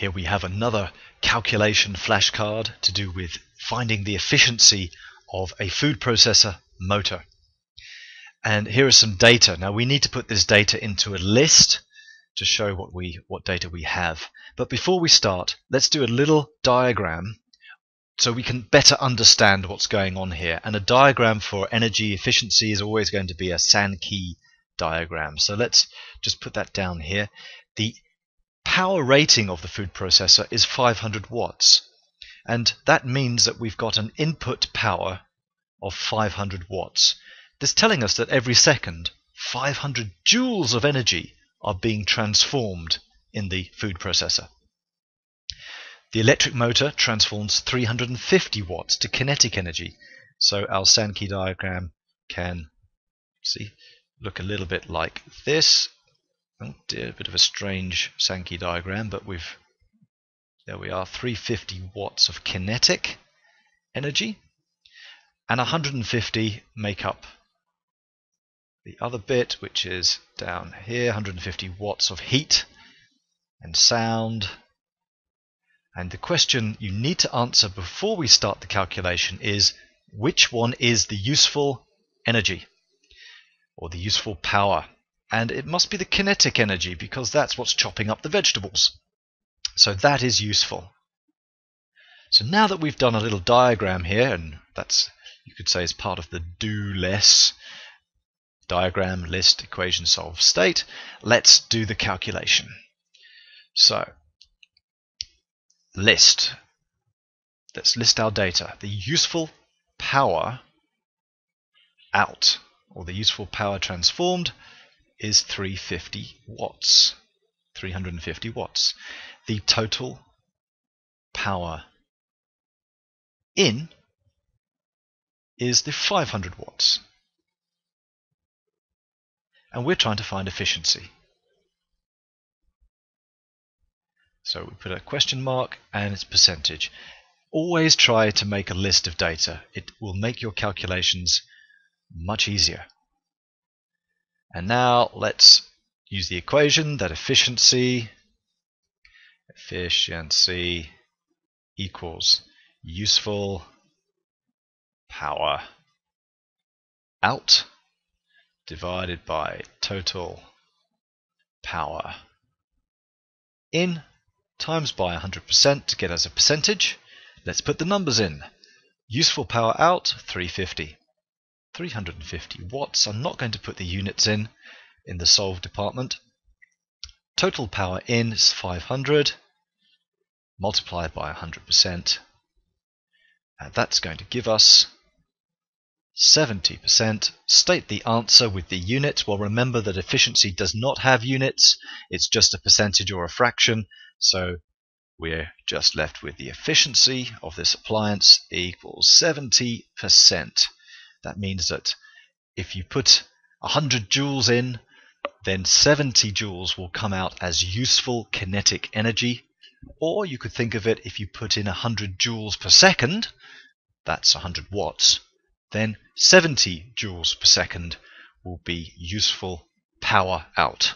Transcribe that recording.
Here we have another calculation flashcard to do with finding the efficiency of a food processor motor. And here is some data. Now we need to put this data into a list to show what we what data we have. But before we start, let's do a little diagram so we can better understand what's going on here. And a diagram for energy efficiency is always going to be a Sankey diagram. So let's just put that down here. The power rating of the food processor is 500 watts. And that means that we've got an input power of 500 watts. This telling us that every second 500 joules of energy are being transformed in the food processor. The electric motor transforms 350 watts to kinetic energy. So our Sankey diagram can see look a little bit like this. Oh dear, a bit of a strange Sankey diagram, but we've there we are, 350 watts of kinetic energy, and 150 make up the other bit, which is down here, 150 watts of heat and sound. And the question you need to answer before we start the calculation is which one is the useful energy? or the useful power. And it must be the kinetic energy because that's what's chopping up the vegetables. So that is useful. So now that we've done a little diagram here, and that's you could say is part of the do less diagram, list, equation, solve, state, let's do the calculation. So list. Let's list our data. The useful power out or the useful power transformed is 350 watts. 350 watts. The total power in is the 500 watts. And we're trying to find efficiency. So we put a question mark and it's percentage. Always try to make a list of data. It will make your calculations much easier. And now let's use the equation that efficiency efficiency equals useful power out divided by total power in times by 100% to get us a percentage. Let's put the numbers in. Useful power out 350. 350 watts. I'm not going to put the units in in the solve department. Total power in is 500 multiplied by 100%. And that's going to give us 70%. State the answer with the unit. Well, remember that efficiency does not have units. It's just a percentage or a fraction. So we're just left with the efficiency of this appliance equals 70%. That means that if you put 100 joules in, then 70 joules will come out as useful kinetic energy. Or you could think of it if you put in 100 joules per second, that's 100 watts, then 70 joules per second will be useful power out.